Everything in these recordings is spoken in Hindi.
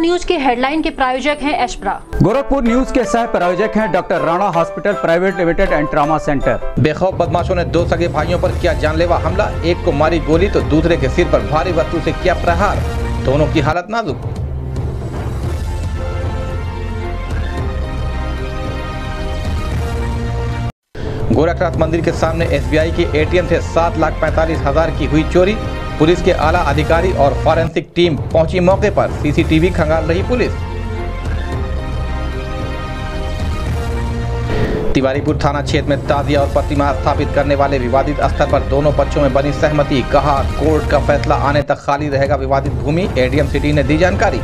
न्यूज़ के हेडलाइन के प्रायोजक हैं एशप्रा। गोरखपुर न्यूज़ के सह प्रायोजक हैं doctor Rana hospital private limited and trauma centre. बेखौफ बदमाशों ने दो सगे भाइयों पर किया जानलेवा हमला। एक को मारी गोली तो दूसरे के सिर पर भारी वस्तु से किया प्रहार। दोनों की हालत नाजुक। गोरखनाथ मंदिर के सामने एसबीआई के एटीएम से सात लाख पैंतालीस हज़ार की हुई चोरी। पुलिस के आला अधिकारी और फॉरेंसिक टीम पहुँची मौके पर। सीसीटीवी खंगाल रही पुलिस। तिवारीपुर थाना क्षेत्र में ताजिया और प्रतिमा स्थापित करने वाले विवादित स्थल पर दोनों पक्षों में बनी सहमति, कहा, कोर्ट का फैसला आने तक खाली रहेगा विवादित भूमि, एडीएम सिटी ने दी जानकारी।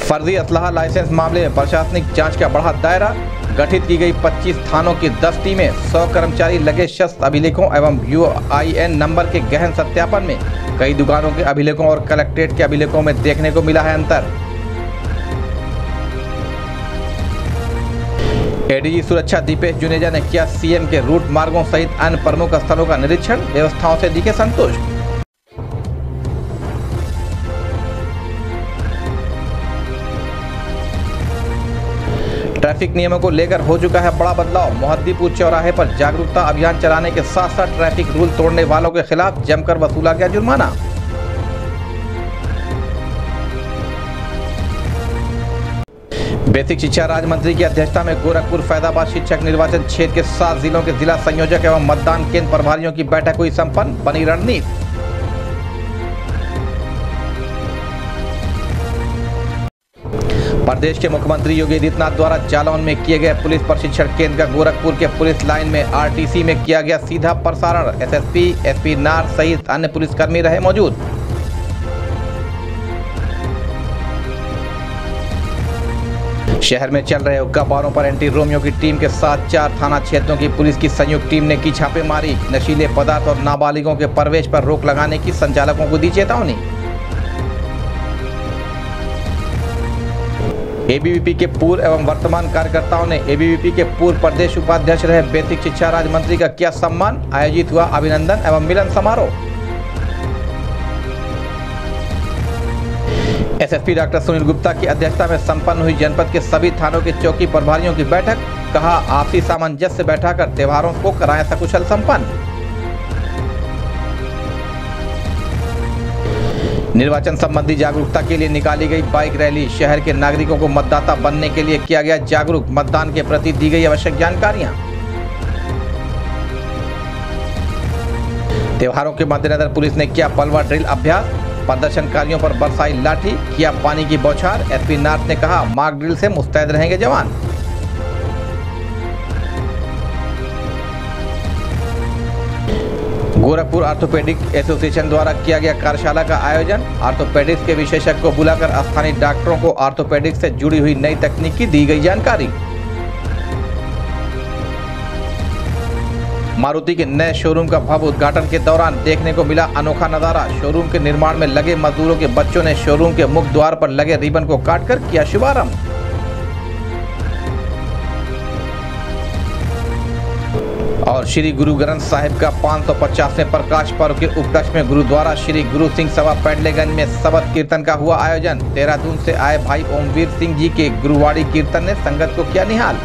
फर्जी असलाह लाइसेंस मामले में प्रशासनिक जाँच का बढ़ा दायरा। गठित की गई 25 थानों की 10 टीमें 100 कर्मचारी लगे शस्त्र अभिलेखों एवं यूआईएन नंबर के गहन सत्यापन में कई दुकानों के अभिलेखों और कलेक्ट्रेट के अभिलेखों में देखने को मिला है अंतर। एडीजी सुरक्षा दीपेश जुनेजा ने किया सीएम के रूट मार्गों सहित अन्य प्रमुख स्थलों का निरीक्षण। व्यवस्थाओं से दिखे संतुष्ट। ट्रैफ़िक नियमों को लेकर हो चुका है बड़ा बदलाव। मोहद्दीपुर चौराहे पर जागरूकता अभियान चलाने के साथ साथ ट्रैफ़िक रूल तोड़ने वालों के खिलाफ जमकर वसूला गया जुर्माना। बेसिक शिक्षा राज्य मंत्री की अध्यक्षता में गोरखपुर फैदाबाद शिक्षक निर्वाचन क्षेत्र के सात जिलों के जिला संयोजक एवं मतदान केंद्र प्रभारियों की बैठक हुई संपन्न। बनी रणनीति प्रदेश के मुख्यमंत्री योगी आदित्यनाथ द्वारा जालौन में किए गए पुलिस प्रशिक्षण केंद्र का गोरखपुर के पुलिस लाइन में आरटीसी में किया गया सीधा प्रसारण। एसएसपी, एसपी नार सहित अन्य पुलिसकर्मी रहे मौजूद। शहर में चल रहे हुक्का बारों पर एंटी रोमियो की टीम के साथ चार थाना क्षेत्रों की पुलिस की संयुक्त टीम ने की छापेमारी। नशीले पदार्थ और नाबालिगों के प्रवेश पर रोक लगाने की संचालकों को दी चेतावनी। एबीवीपी के पूर्व एवं वर्तमान कार्यकर्ताओं ने एबीवीपी के पूर्व प्रदेश उपाध्यक्ष रहे बेसिक शिक्षा राज्य मंत्री का किया सम्मान। आयोजित हुआ अभिनंदन एवं मिलन समारोह। एसएसपी डॉक्टर सुनील गुप्ता की अध्यक्षता में संपन्न हुई जनपद के सभी थानों के चौकी प्रभारियों की बैठक। कहा, आपसी सामंजस्य बैठाकर त्योहारों को कराया सकुशल संपन्न। निर्वाचन संबंधी जागरूकता के लिए निकाली गई बाइक रैली। शहर के नागरिकों को मतदाता बनने के लिए किया गया जागरूक। मतदान के प्रति दी गई आवश्यक जानकारियाँ। त्योहारों के मद्देनजर पुलिस ने किया पलवा ड्रिल अभ्यास। प्रदर्शनकारियों पर बरसाई लाठी, किया पानी की बौछार। एसपी नाथ ने कहा, मार्ग ड्रिल से मुस्तैद रहेंगे जवान। गोरखपुर आर्थोपेडिक एसोसिएशन द्वारा किया गया कार्यशाला का आयोजन। आर्थोपेडिक्स के विशेषज्ञ को बुलाकर स्थानीय डॉक्टरों को आर्थोपेडिक्स से जुड़ी हुई नई तकनीक की दी गई जानकारी। मारुति के नए शोरूम का भव्य उद्घाटन के दौरान देखने को मिला अनोखा नज़ारा। शोरूम के निर्माण में लगे मजदूरों के बच्चों ने शोरूम के मुख्य द्वार पर लगे रिबन को काटकर किया शुभारंभ। और श्री गुरु ग्रंथ साहिब का पाँच सौ पचासवें प्रकाश पर्व के उपलक्ष्य में गुरुद्वारा श्री गुरु सिंह सभा पैंडलेगंज में सबद कीर्तन का हुआ आयोजन। देहरादून से आए भाई ओमवीर सिंह जी के गुरुवाड़ी कीर्तन ने संगत को किया निहाल।